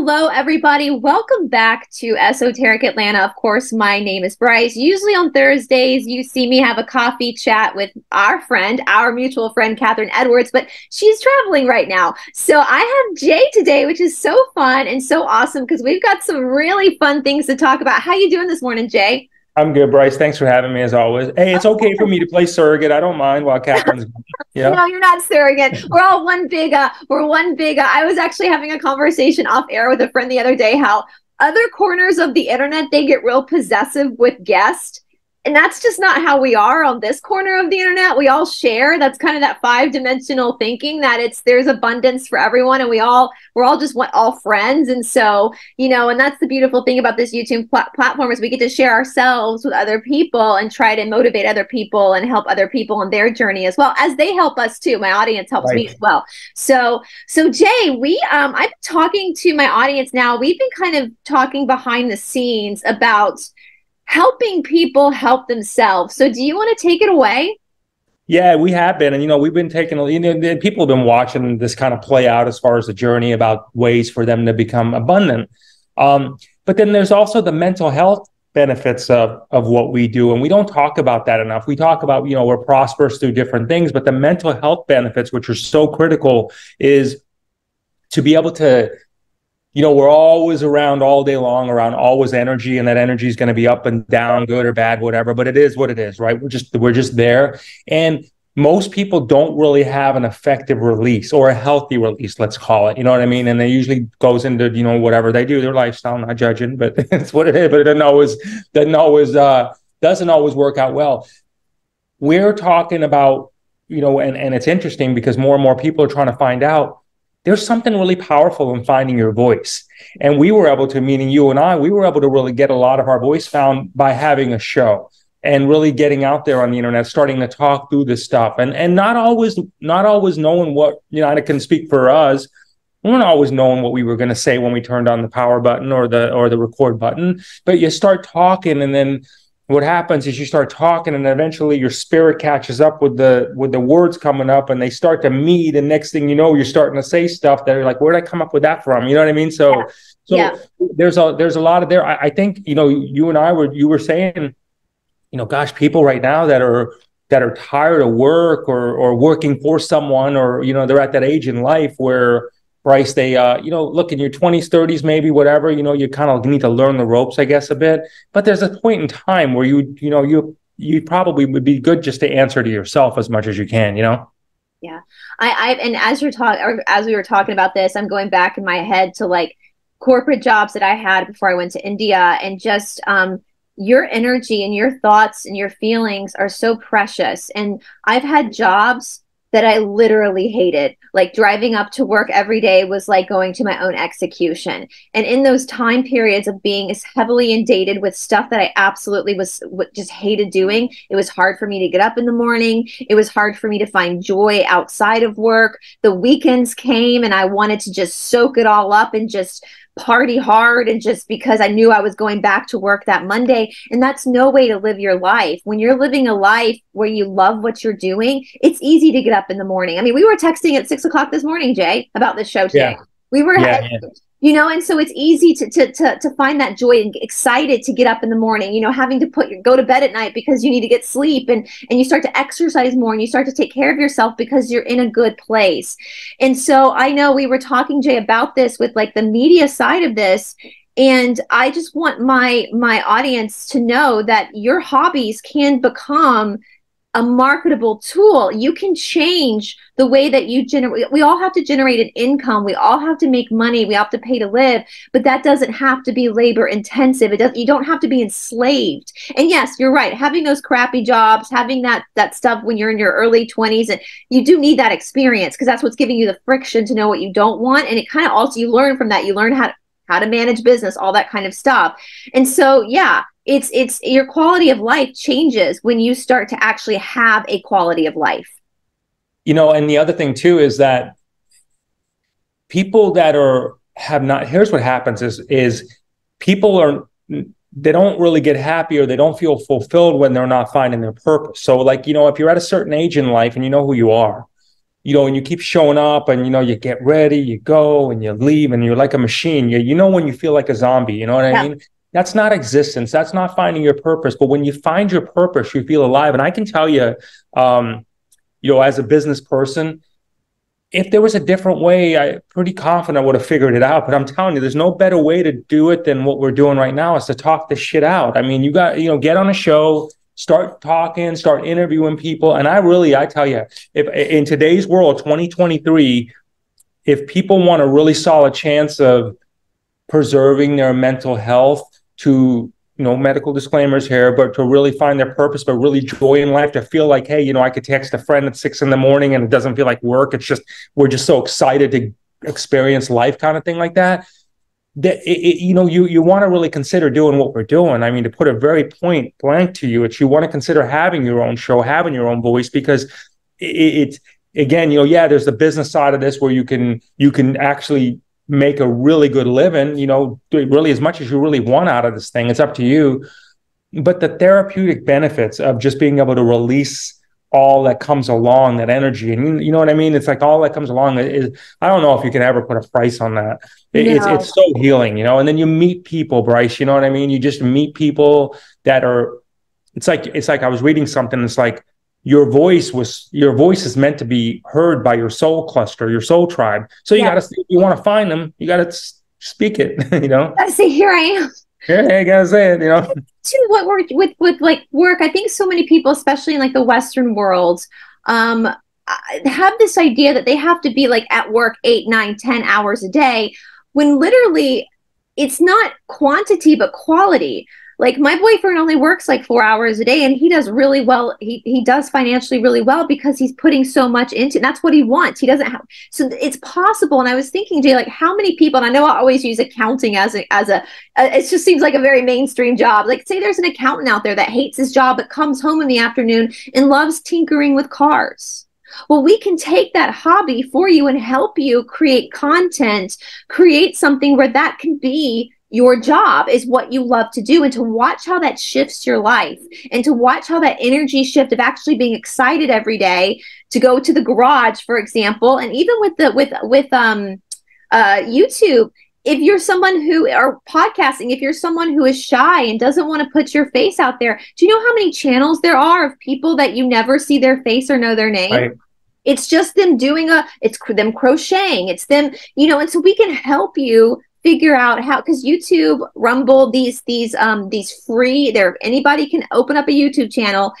Hello, everybody. Welcome back to Esoteric Atlanta. Of course, my name is Brice. Usually on Thursdays, you see me have a coffee chat with our friend, our mutual friend, Catherine Edwards, but she's traveling right now. So I have Jay today, which is so fun and so awesome because we've got some really fun things to talk about. How you doing this morning, Jay? I'm good, Brice. Thanks for having me as always. Hey, it's okay for me to play surrogate. I don't mind while Catherine's. Yeah. no, you're not surrogate. We're all one big. Uh, we're one big. Uh, I was actually having a conversation off air with a friend the other day. How other corners of the internet they get real possessive with guests and that's just not how we are on this corner of the internet. We all share. That's kind of that five dimensional thinking that it's there's abundance for everyone and we all we're all just want all friends. And so you know and that's the beautiful thing about this youtube pl- platform is we get to share ourselves with other people and try to motivate other people and help other people on their journey as well as they help us too. My audience helps right. me as well. So so jay we um i'm talking to my audience now. We've been kind of talking behind the scenes about helping people help themselves. So, do you want to take it away? Yeah, we have been, and you know, we've been taking. You know, people have been watching this kind of play out as far as the journey about ways for them to become abundant. Um, but then there's also the mental health benefits of of what we do, and we don't talk about that enough. We talk about you know we're prosperous through different things, but the mental health benefits, which are so critical, is to be able to you know, we're always around all day long, around always energy, and that energy is going to be up and down, good or bad, whatever. But it is what it is, right? We're just we're just there, and most people don't really have an effective release or a healthy release, let's call it. You know what I mean? And it usually goes into you know whatever they do, their lifestyle. Not judging, but it's what it is. But it doesn't always doesn't always uh, doesn't always work out well. We're talking about you know, and and it's interesting because more and more people are trying to find out there's something really powerful in finding your voice. And we were able to, meaning you and I, we were able to really get a lot of our voice found by having a show and really getting out there on the internet, starting to talk through this stuff. And and not always not always knowing what, you know, I can speak for us. We weren't always knowing what we were going to say when we turned on the power button or the or the record button. But you start talking and then what happens is you start talking and eventually your spirit catches up with the with the words coming up and they start to meet and next thing you know you're starting to say stuff that are like where did i come up with that from you know what i mean so yeah. so yeah. there's a there's a lot of there I, I think you know you and i were you were saying you know gosh people right now that are that are tired of work or or working for someone or you know they're at that age in life where Brice, they, uh, you know, look in your 20s, 30s, maybe whatever, you know, you kind of need to learn the ropes, I guess, a bit. But there's a point in time where you, you know, you, you probably would be good just to answer to yourself as much as you can, you know? Yeah. I, I, and as you're talking, as we were talking about this, I'm going back in my head to like corporate jobs that I had before I went to India and just, um, your energy and your thoughts and your feelings are so precious. And I've had jobs that I literally hated. Like driving up to work every day was like going to my own execution. And in those time periods of being as heavily inundated with stuff that I absolutely was just hated doing, it was hard for me to get up in the morning. It was hard for me to find joy outside of work. The weekends came and I wanted to just soak it all up and just party hard and just because I knew I was going back to work that Monday. And that's no way to live your life. When you're living a life where you love what you're doing, it's easy to get up in the morning. I mean, we were texting at six o'clock this morning, Jay, about this show today. Yeah. We were yeah, yeah you know and so it's easy to, to to to find that joy and excited to get up in the morning you know having to put your go to bed at night because you need to get sleep and and you start to exercise more and you start to take care of yourself because you're in a good place. And so i know we were talking jay about this with like the media side of this and i just want my my audience to know that your hobbies can become a marketable tool. You can change the way that you generate. We all have to generate an income. We all have to make money. We have to pay to live, but that doesn't have to be labor intensive. It does. You don't have to be enslaved. And yes, you're right. Having those crappy jobs, having that that stuff when you're in your early 20s, and you do need that experience because that's what's giving you the friction to know what you don't want. And it kind of also you learn from that. You learn how to how to manage business, all that kind of stuff. And so, yeah, it's it's your quality of life changes when you start to actually have a quality of life you know and the other thing too is that people that are have not here's what happens is is people are they don't really get happy or they don't feel fulfilled when they're not finding their purpose so like you know if you're at a certain age in life and you know who you are you know, and you keep showing up and, you know, you get ready, you go and you leave and you're like a machine. You, you know, when you feel like a zombie, you know what yeah. I mean? That's not existence. That's not finding your purpose. But when you find your purpose, you feel alive. And I can tell you, um, you know, as a business person, if there was a different way, I pretty confident I would have figured it out. But I'm telling you, there's no better way to do it than what we're doing right now is to talk this shit out. I mean, you got, you know, get on a show, start talking, start interviewing people. And I really, I tell you, if in today's world, 2023, if people want a really solid chance of preserving their mental health to you know medical disclaimers here but to really find their purpose but really joy in life to feel like hey you know i could text a friend at six in the morning and it doesn't feel like work it's just we're just so excited to experience life kind of thing like that that it, it, you know you you want to really consider doing what we're doing. I mean to put a very point blank to you it's you want to consider having your own show having your own voice because it, it again you know yeah there's the business side of this where you can you can actually make a really good living you know do really as much as you really want out of this thing. It's up to you. But the therapeutic benefits of just being able to release all that comes along that energy and you know what i mean? It's like all that comes along is i don't know if you can ever put a price on that. It, no. it's, it's so healing you know? And then you meet people brice you know what i mean? You just meet people that are it's like it's like i was reading something it's like your voice was your voice is meant to be heard by your soul cluster your soul tribe. So you yeah. gotta you want to find them you gotta speak it you know? I say here i am yeah, I gotta you know. To what work with with like work, I think so many people, especially in like the Western world, um, have this idea that they have to be like at work eight, nine, ten hours a day, when literally it's not quantity but quality like my boyfriend only works like four hours a day and he does really well he, he does financially really well because he's putting so much into that's what he wants. He doesn't have so it's possible and i was thinking jay like how many people and i know i always use accounting as a as a uh, it just seems like a very mainstream job. Like say there's an accountant out there that hates his job but comes home in the afternoon and loves tinkering with cars. Well, we can take that hobby for you and help you create content, create something where that can be your job is what you love to do and to watch how that shifts your life and to watch how that energy shift of actually being excited every day to go to the garage for example and even with the with with um uh youtube if you're someone who are podcasting if you're someone who is shy and doesn't want to put your face out there do you know how many channels there are of people that you never see their face or know their name right. it's just them doing a it's them crocheting it's them you know and so we can help you figure out how because youtube rumble these these um these free there anybody can open up a youtube channel.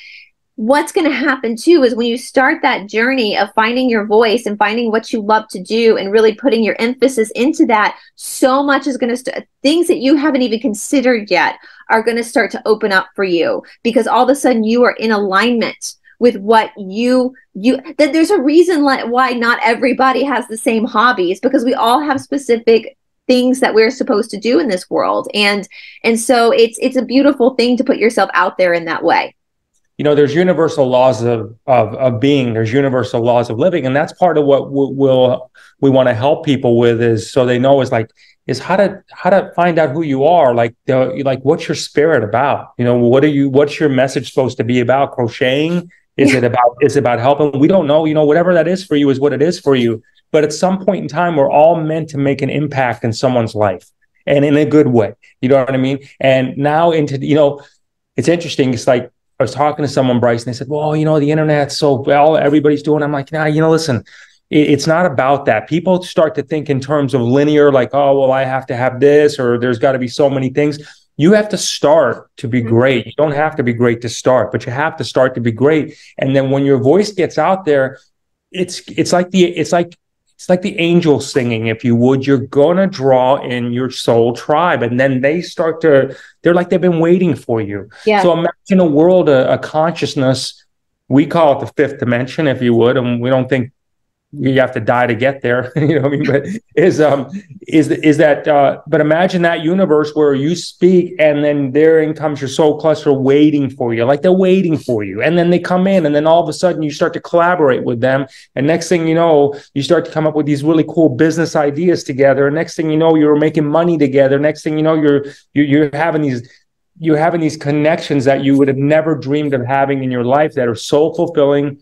What's going to happen too is when you start that journey of finding your voice and finding what you love to do and really putting your emphasis into that so much is going to st- things that you haven't even considered yet are going to start to open up for you because all of a sudden you are in alignment with what you you that there's a reason like why not everybody has the same hobbies because we all have specific things that we're supposed to do in this world. And and so it's it's a beautiful thing to put yourself out there in that way. You know there's universal laws of of, of being. There's universal laws of living. And that's part of what we'll, we'll we want to help people with is so they know is like is how to how to find out who you are. Like the, like what's your spirit about? You know what are you what's your message supposed to be about? Crocheting is yeah. it about is it about helping we don't know you know whatever that is for you is what it is for you but at some point in time, we're all meant to make an impact in someone's life and in a good way. You know what I mean? And now into, you know, it's interesting. It's like I was talking to someone, Brice, and they said, well, you know, the internet's so well, everybody's doing. I'm like, nah, you know, listen, it's not about that. People start to think in terms of linear, like, oh, well, I have to have this, or there's got to be so many things. You have to start to be mm-hmm. great. You don't have to be great to start, but you have to start to be great. And then when your voice gets out there, it's it's like the it's like it's like the angel singing, if you would. You're gonna draw in your soul tribe, and then they start to. They're like they've been waiting for you. Yeah. So imagine a world, a, a consciousness. We call it the fifth dimension, if you would, and we don't think you have to die to get there you know i mean? But is um is is that uh but imagine that universe where you speak and then therein comes your soul cluster waiting for you like they're waiting for you. And then they come in and then all of a sudden you start to collaborate with them. And next thing you know you start to come up with these really cool business ideas together. And next thing you know you're making money together. Next thing you know you're you're, you're having these you're having these connections that you would have never dreamed of having in your life that are so fulfilling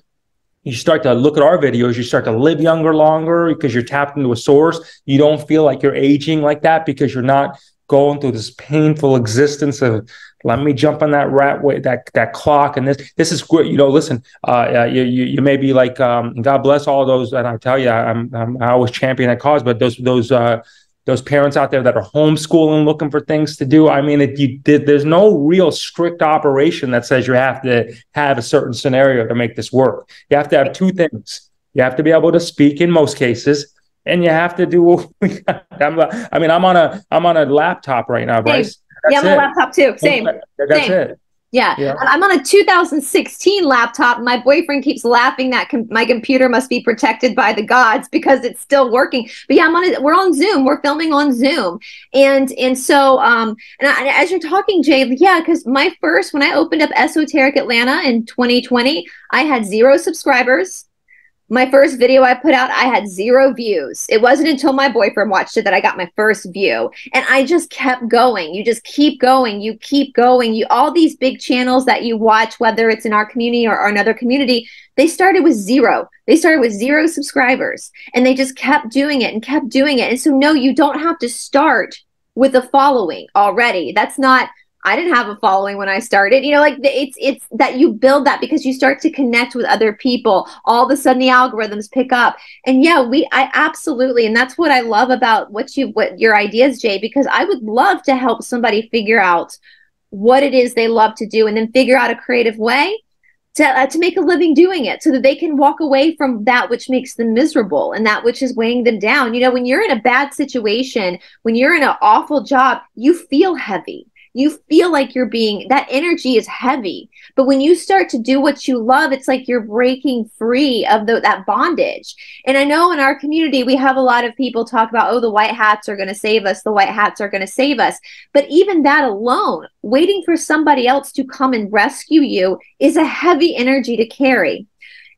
you start to look at our videos, you start to live younger longer because you're tapped into a source. You don't feel like you're aging like that because you're not going through this painful existence of let me jump on that rat way that that clock and this this is great you know listen uh, uh you, you, you may be like um god bless all those and i tell you i'm, I'm i always champion that cause but those those uh those parents out there that are homeschooling looking for things to do i mean it, you did there's no real strict operation that says you have to have a certain scenario to make this work. You have to have two things. You have to be able to speak in most cases and you have to do I'm, i mean i'm on a i'm on a laptop right now brice. That's yeah i'm on a laptop too. Same. That's Same. it yeah. yeah. I'm on a 2016 laptop. My boyfriend keeps laughing that com- my computer must be protected by the gods because it's still working. But yeah, I'm on it. We're on Zoom. We're filming on Zoom. And and so um and, I, and as you're talking, Jay, yeah, because my first when I opened up Esoteric Atlanta in 2020, I had zero subscribers my first video I put out, I had zero views. It wasn't until my boyfriend watched it that I got my first view. And I just kept going. You just keep going. You keep going. You all these big channels that you watch, whether it's in our community or, or another community, they started with zero. They started with zero subscribers and they just kept doing it and kept doing it. And so no, you don't have to start with a following already. That's not I didn't have a following when I started. You know, like it's it's that you build that because you start to connect with other people. All of a sudden, the algorithms pick up, and yeah, we I absolutely, and that's what I love about what you what your ideas, Jay, because I would love to help somebody figure out what it is they love to do, and then figure out a creative way to, uh, to make a living doing it so that they can walk away from that which makes them miserable and that which is weighing them down. You know, when you're in a bad situation, when you're in an awful job, you feel heavy you feel like you're being that energy is heavy. But when you start to do what you love it's like you're breaking free of the, that bondage. And i know in our community we have a lot of people talk about oh the white hats are going to save us the white hats are going to save us. But even that alone waiting for somebody else to come and rescue you is a heavy energy to carry.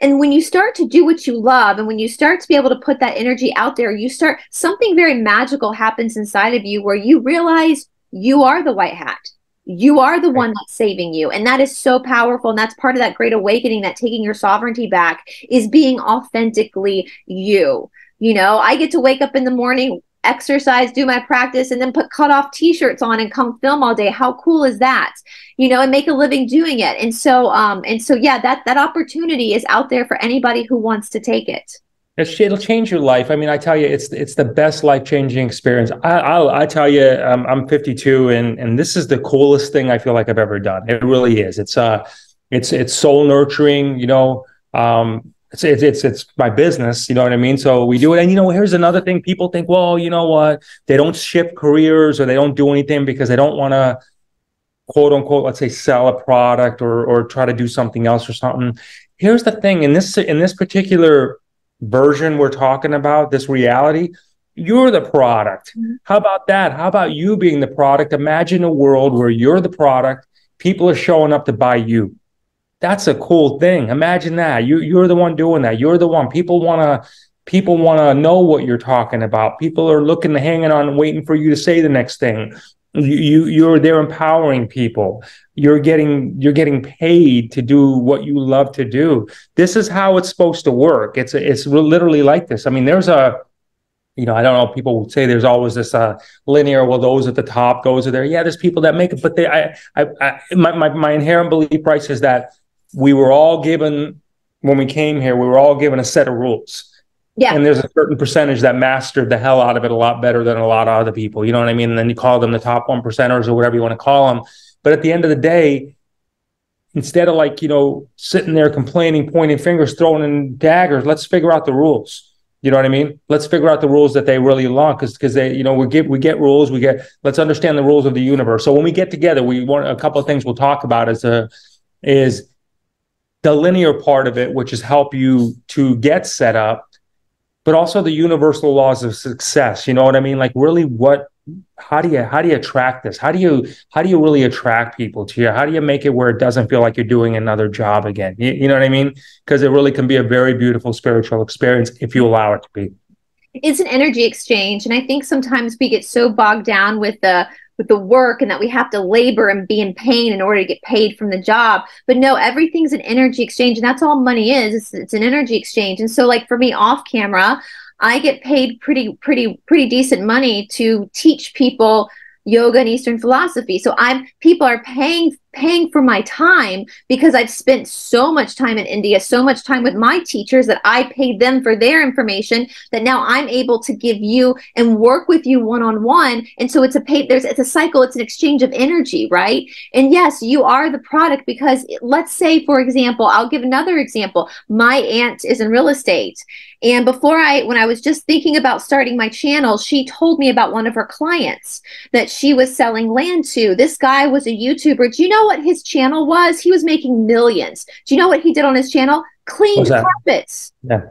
And when you start to do what you love and when you start to be able to put that energy out there, you start something very magical happens inside of you where you realize you are the white hat. You are the one that's saving you. And that is so powerful. And that's part of that great awakening that taking your sovereignty back is being authentically you. You know, I get to wake up in the morning, exercise, do my practice, and then put cut off t shirts on and come film all day. How cool is that? You know, and make a living doing it. And so, um, and so, yeah, that that opportunity is out there for anybody who wants to take it. It'll change your life. I mean, I tell you, it's it's the best life changing experience. I, I'll, I tell you, um, I'm 52, and and this is the coolest thing I feel like I've ever done. It really is. It's uh, it's it's soul nurturing. You know, um, it's it's it's it's my business. You know what I mean? So we do it, and you know, here's another thing. People think, well, you know what? They don't shift careers or they don't do anything because they don't want to quote unquote, let's say, sell a product or or try to do something else or something. Here's the thing in this in this particular version we're talking about, this reality, you're the product. Mm-hmm. How about that? How about you being the product? Imagine a world where you're the product, people are showing up to buy you. That's a cool thing. Imagine that. You you're the one doing that. You're the one. People want to people want to know what you're talking about. People are looking hanging on waiting for you to say the next thing you you're there empowering people. You're getting you're getting paid to do what you love to do. This is how it's supposed to work. It's it's literally like this. I mean there's a you know i don't know people would say there's always this uh, linear well those at the top those are there. Yeah there's people that make it but they i i, I my, my, my inherent belief Brice is that we were all given when we came here we were all given a set of rules yeah. And there's a certain percentage that mastered the hell out of it a lot better than a lot of other people. You know what I mean? And then you call them the top one percenters or whatever you want to call them. But at the end of the day, instead of like, you know, sitting there complaining, pointing fingers, throwing in daggers, let's figure out the rules. You know what I mean? Let's figure out the rules that they really want because because they, you know, we get we get rules, we get let's understand the rules of the universe. So when we get together, we want a couple of things we'll talk about is a is the linear part of it, which is help you to get set up but also the universal laws of success. You know what I mean? Like really what how do you how do you attract this? How do you how do you really attract people to you? How do you make it where it doesn't feel like you're doing another job again? You, you know what I mean? Because it really can be a very beautiful spiritual experience if you allow it to be. It's an energy exchange, and I think sometimes we get so bogged down with the with the work and that we have to labor and be in pain in order to get paid from the job. But no, everything's an energy exchange, and that's all money is. It's, it's an energy exchange. And so, like for me, off camera, I get paid pretty, pretty, pretty decent money to teach people yoga and Eastern philosophy. So I'm people are paying paying for my time because I've spent so much time in India, so much time with my teachers that I paid them for their information that now I'm able to give you and work with you one on one. And so it's a pay there's it's a cycle, it's an exchange of energy, right? And yes, you are the product because let's say for example, I'll give another example. My aunt is in real estate and before I, when I was just thinking about starting my channel, she told me about one of her clients that she was selling land to. This guy was a YouTuber. Do you know what his channel was? He was making millions. Do you know what he did on his channel? Cleaned carpets. Yeah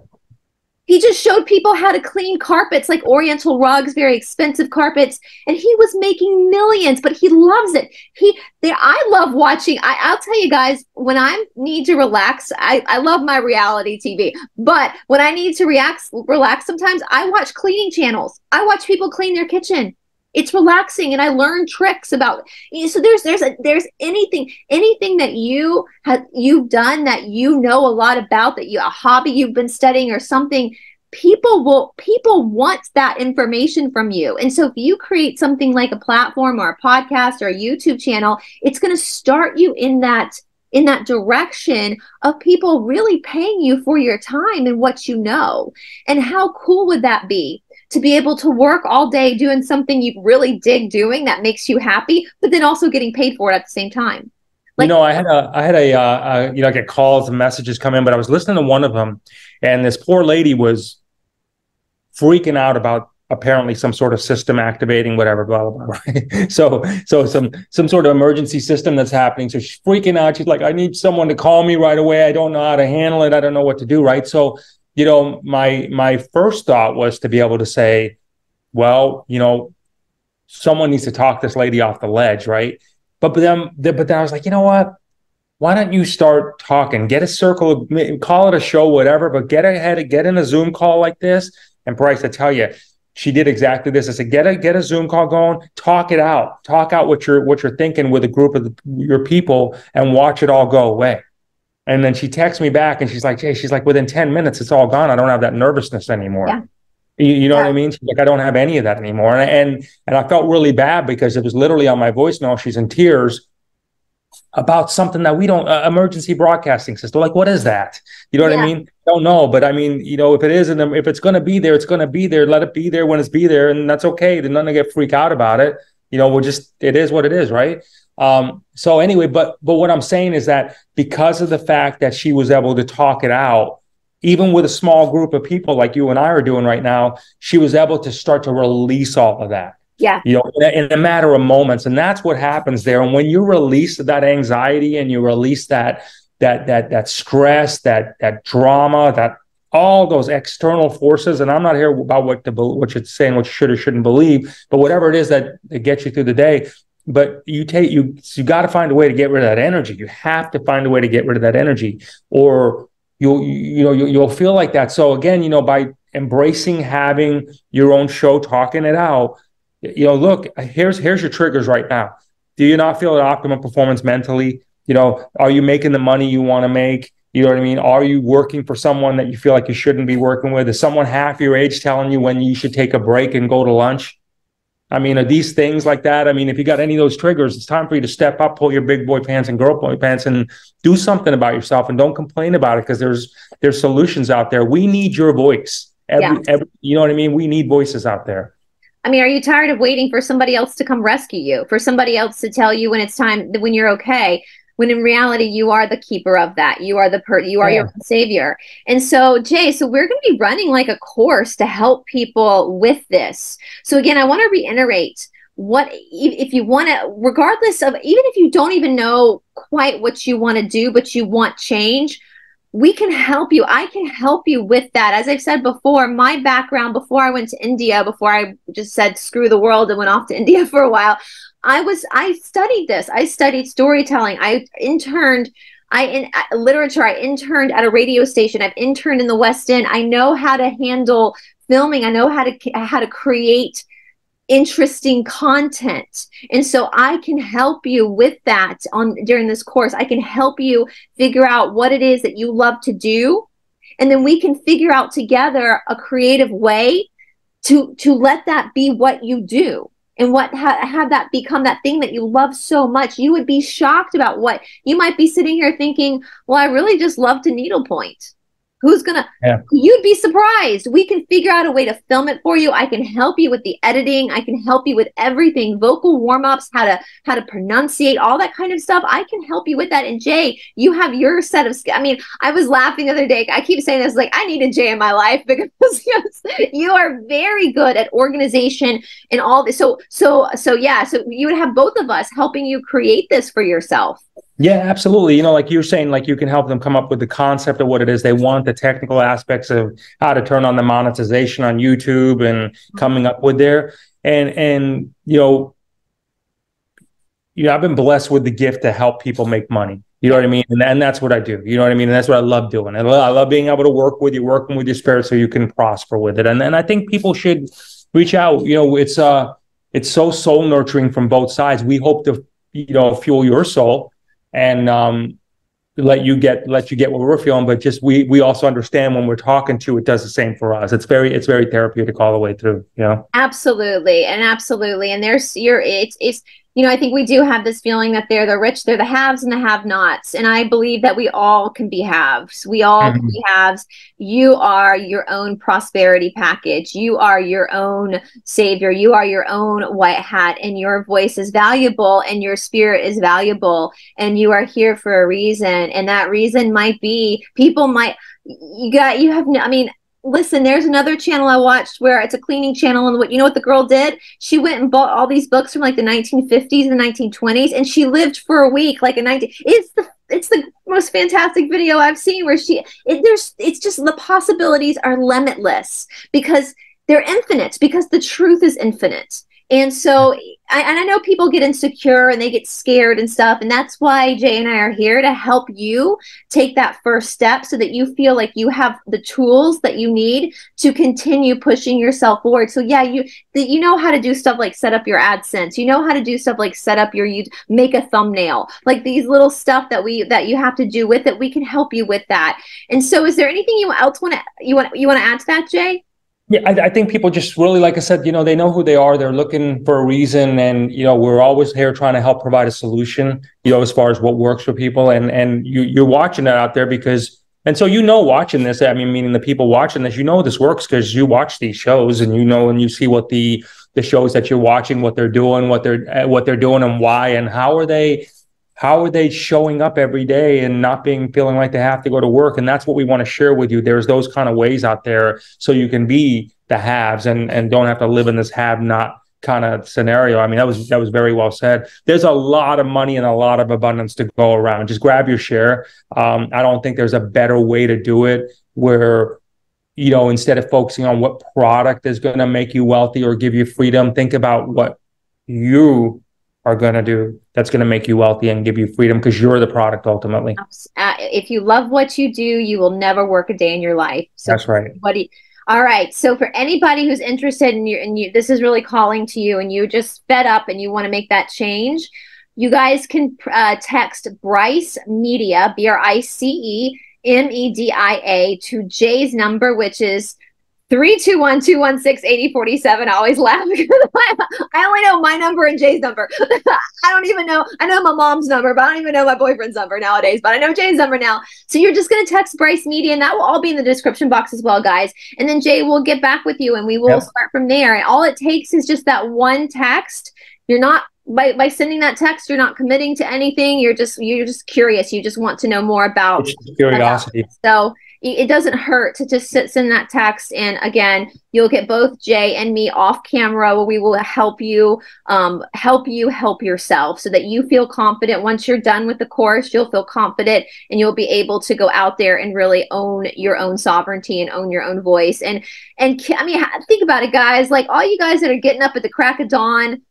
he just showed people how to clean carpets like oriental rugs very expensive carpets and he was making millions but he loves it. He there i love watching I, i'll tell you guys when i need to relax I, I love my reality tv but when i need to relax relax sometimes i watch cleaning channels. I watch people clean their kitchen it's relaxing and i learn tricks about so there's there's a, there's anything anything that you have you've done that you know a lot about that you a hobby you've been studying or something people will people want that information from you. And so if you create something like a platform or a podcast or a youtube channel it's going to start you in that in that direction of people really paying you for your time and what you know. And how cool would that be to be able to work all day doing something you really dig doing that makes you happy, but then also getting paid for it at the same time. Like, you know, I had a, I had a, uh, uh, you know, I get calls and messages come in, but I was listening to one of them, and this poor lady was freaking out about apparently some sort of system activating whatever blah blah blah right? so so some some sort of emergency system that's happening. So she's freaking out. She's like i need someone to call me right away. I don't know how to handle it. I don't know what to do right? So you know, my my first thought was to be able to say, well, you know, someone needs to talk this lady off the ledge, right? But, but then but then I was like, you know what? Why don't you start talking? Get a circle, call it a show, whatever, but get ahead, get in a Zoom call like this. And Brice, I tell you, she did exactly this. I said, get a get a Zoom call going, talk it out, talk out what you're what you're thinking with a group of the, your people, and watch it all go away. And then she texts me back and she's like, Hey, she's like, within 10 minutes, it's all gone. I don't have that nervousness anymore. Yeah. You, you, know yeah. what I mean? She's like, I don't have any of that anymore. And, and, and I felt really bad because it was literally on my voicemail. She's in tears about something that we don't, uh, emergency broadcasting system. Like, what is that? You know yeah. what I mean? Don't know. But I mean, you know, if it is, and if it's going to be there, it's going to be there. Let it be there when it's be there. And that's okay. Then nothing to get freak out about it. You know, we're just, it is what it is. Right. Um, so anyway, but but what I'm saying is that because of the fact that she was able to talk it out, even with a small group of people like you and I are doing right now, she was able to start to release all of that. Yeah. You know, in a, in a matter of moments. And that's what happens there. And when you release that anxiety and you release that that that that stress, that that drama, that all those external forces, and I'm not here about what to what you're saying, what you should or shouldn't believe, but whatever it is that, that gets you through the day, but you take you you got to find a way to get rid of that energy. You have to find a way to get rid of that energy or you'll you know you'll feel like that. So again you know by embracing having your own show talking it out you know look here's here's your triggers right now. Do you not feel at optimum performance mentally? You know are you making the money you want to make? You know what i mean? Are you working for someone that you feel like you shouldn't be working with? Is someone half your age telling you when you should take a break and go to lunch I mean, are these things like that? I mean, if you got any of those triggers, it's time for you to step up, pull your big boy pants and girl boy pants, and do something about yourself, and don't complain about it because there's there's solutions out there. We need your voice. Every, yeah. every, you know what I mean? We need voices out there. I mean, are you tired of waiting for somebody else to come rescue you? For somebody else to tell you when it's time, when you're okay? When in reality you are the keeper of that you are the per you are oh, yeah. your savior and so jay so we're going to be running like a course to help people with this so again i want to reiterate what if you want to regardless of even if you don't even know quite what you want to do but you want change we can help you. I can help you with that. As I've said before, my background before I went to India, before I just said screw the world and went off to India for a while, I was I studied this. I studied storytelling. I interned I in uh, literature. I interned at a radio station. I've interned in the West End. I know how to handle filming. I know how to how to create interesting content. And so I can help you with that on during this course. I can help you figure out what it is that you love to do. And then we can figure out together a creative way to to let that be what you do and what ha- have that become that thing that you love so much you would be shocked about what you might be sitting here thinking well i really just love to needlepoint Who's gonna? Yeah. You'd be surprised. We can figure out a way to film it for you. I can help you with the editing. I can help you with everything, vocal warm ups, how to how to pronunciate, all that kind of stuff. I can help you with that. And Jay, you have your set of. I mean, I was laughing the other day. I keep saying this, like I need a Jay in my life because yes, you are very good at organization and all this. So so so yeah. So you would have both of us helping you create this for yourself. Yeah, absolutely. You know, like you're saying, like you can help them come up with the concept of what it is they want, the technical aspects of how to turn on the monetization on YouTube and coming up with there. And and you know, you know, I've been blessed with the gift to help people make money. You know what I mean? And, and that's what I do. You know what I mean? And that's what I love doing. I love, I love being able to work with you, working with your spirit so you can prosper with it. And and I think people should reach out. You know, it's uh it's so soul nurturing from both sides. We hope to, you know, fuel your soul and um, let you get let you get what we're feeling. But just we we also understand when we're talking to it does the same for us. It's very it's very therapeutic all the way through. You know. Absolutely and absolutely, and there's your it's it's you know, I think we do have this feeling that they're the rich, they're the haves and the have nots. And I believe that we all can be haves. We all mm-hmm. can be haves. You are your own prosperity package. You are your own savior. You are your own white hat, and your voice is valuable and your spirit is valuable. And you are here for a reason. And that reason might be people might, you got, you have, I mean, listen, there's another channel I watched where it's a cleaning channel, and what you know what the girl did? She went and bought all these books from like the 1950s and the 1920s, and she lived for a week like a 19. It's the it's the most fantastic video I've seen where she it, there's it's just the possibilities are limitless because they're infinite because the truth is infinite. And so, I, and I know people get insecure and they get scared and stuff. And that's why Jay and I are here to help you take that first step so that you feel like you have the tools that you need to continue pushing yourself forward. So, yeah, you that you know how to do stuff like set up your AdSense. You know how to do stuff like set up your you make a thumbnail, like these little stuff that we that you have to do with it. We can help you with that. And so, is there anything you else want to you want you want to add to that, Jay? Yeah, I, I, think people just really, like I said, you know, they know who they are. They're looking for a reason, and you know, we're always here trying to help provide a solution. You know, as far as what works for people, and and you you're watching that out there because, and so you know, watching this. I mean, meaning the people watching this, you know, this works because you watch these shows, and you know, and you see what the the shows that you're watching, what they're doing, what they're eh, what they're doing, and why, and how are they how are they showing up every day and not being feeling like they have to go to work? And that's what we want to share with you. There's those kind of ways out there so you can be the haves and and don't have to live in this have not kind of scenario. I mean that was that was very well said. There's a lot of money and a lot of abundance to go around. Just grab your share. Um, i don't think there's a better way to do it where you know instead of focusing on what product is going to make you wealthy or give you freedom think about what you are going to do that's going to make you wealthy and give you freedom because you're the product ultimately. Uh, if you love what you do, you will never work a day in your life. So that's right. What do you, all right. So for anybody who's interested in you and you, this is really calling to you, and you just fed up and you want to make that change, you guys can uh, text Brice Media B R I C E M E D I A to Jay's number, which is 321-216-8047. I always laugh because I only know my number and Jay's number. I don't even know. I know my mom's number, but I don't even know my boyfriend's number nowadays. But I know Jay's number now. So you're just going to text Brice Media, and that will all be in the description box as well, guys. And then Jay will get back with you, and we will yep. start from there. And all it takes is just that one text. You're not by by sending that text you're not committing to anything you're just you're just curious you just want to know more about curiosity so it doesn't hurt to just send that text. And again you'll get both jay and me off camera where we will help you um, help you help yourself so that you feel confident. Once you're done with the course you'll feel confident and you'll be able to go out there and really own your own sovereignty and own your own voice. And and i mean think about it guys. Like all you guys that are getting up at the crack of dawn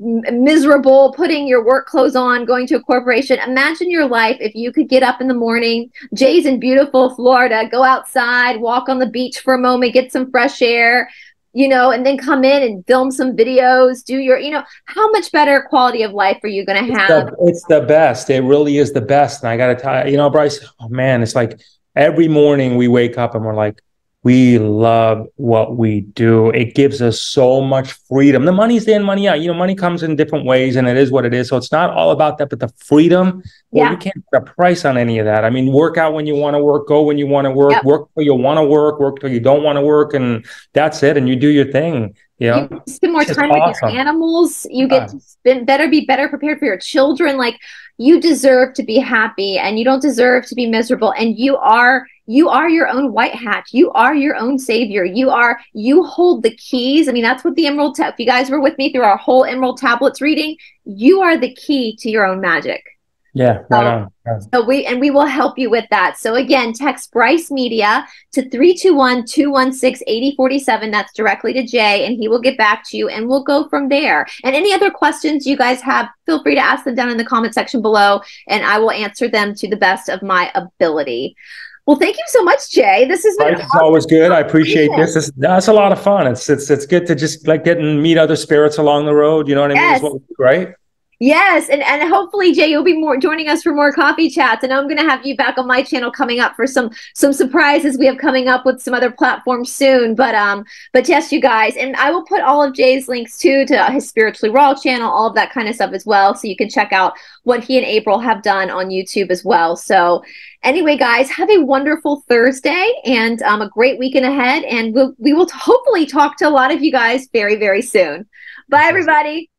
miserable putting your work clothes on going to a corporation imagine your life if you could get up in the morning jay's in beautiful florida go outside walk on the beach for a moment get some fresh air you know, and then come in and film some videos, do your, you know, how much better quality of life are you going to have? The, it's the best. It really is the best. And I got to tell you, you know, Brice, oh man, it's like every morning we wake up and we're like, we love what we do. It gives us so much freedom. The money's in, money out. You know, money comes in different ways and it is what it is. So it's not all about that, but the freedom. Well, yeah. you can't put a price on any of that. I mean, work out when you want to work, go when you want to work, yep. work till you want to work, work till you don't want to work, and that's it. And you do your thing. You, know? you spend more time awesome. with your animals. You get to spend better, be better prepared for your children. Like you deserve to be happy and you don't deserve to be miserable. And you are you are your own white hat you are your own savior you are you hold the keys i mean that's what the emerald ta- if you guys were with me through our whole emerald tablets reading you are the key to your own magic yeah, right so, so, we and we will help you with that. So again, text Brice Media to 321-216-8047. That's directly to Jay, and he will get back to you and we'll go from there. And any other questions you guys have, feel free to ask them down in the comment section below, and I will answer them to the best of my ability. Well, thank you so much, Jay. This has been awesome. always good. I appreciate this. It's, that's a lot of fun. It's it's it's good to just like get and meet other spirits along the road. You know what I yes. mean? What, right? Yes, and and hopefully Jay, you'll be more joining us for more coffee chats, and I'm going to have you back on my channel coming up for some some surprises we have coming up with some other platforms soon. But um, but yes, you guys, and I will put all of Jay's links too to his spiritually raw channel, all of that kind of stuff as well, so you can check out what he and April have done on YouTube as well. So anyway, guys, have a wonderful Thursday and um, a great weekend ahead, and we'll we will hopefully talk to a lot of you guys very very soon. Bye, everybody.